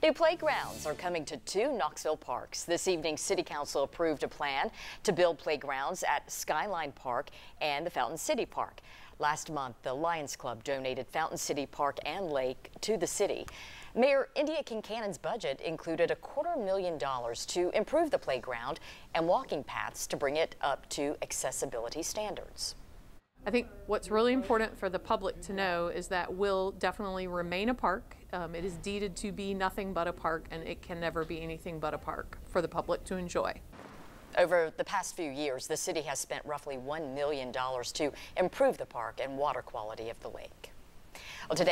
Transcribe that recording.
New playgrounds are coming to two Knoxville parks. This evening, City Council approved a plan to build playgrounds at Skyline Park and the Fountain City Park. Last month, the Lions Club donated Fountain City Park and Lake to the city. Mayor Indya Kincannon's budget included a quarter million dollars to improve the playground and walking paths to bring it up to accessibility standards. I think what's really important for the public to know is that will definitely remain a park. Um, it is deeded to be nothing but a park, and it can never be anything but a park for the public to enjoy. Over the past few years, the city has spent roughly $1 million to improve the park and water quality of the lake. Well, today